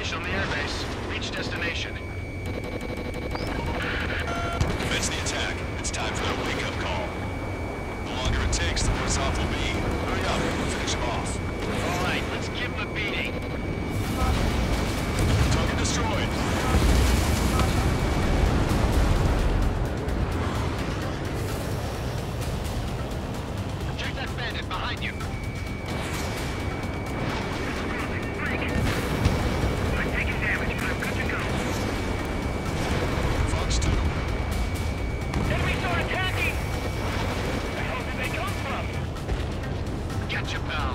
Information on the airbase. Reach destination. Commence the attack. It's time for their wake-up call. The longer it takes, the worse off we'll be. Hurry up, we'll finish him off. All right, let's give him a beating. Target destroyed. behind you. Japan.